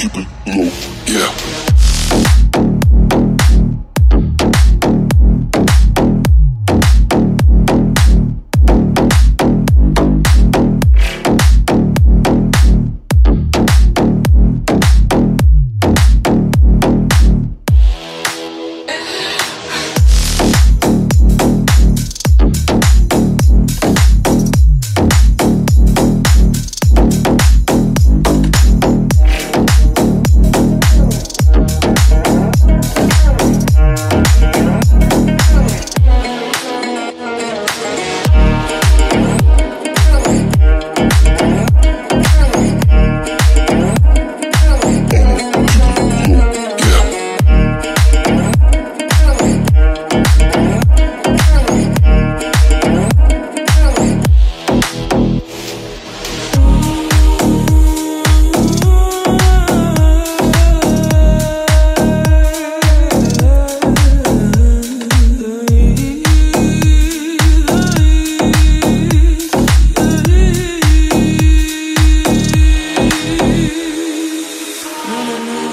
Keep it low, yeah. no, no, no.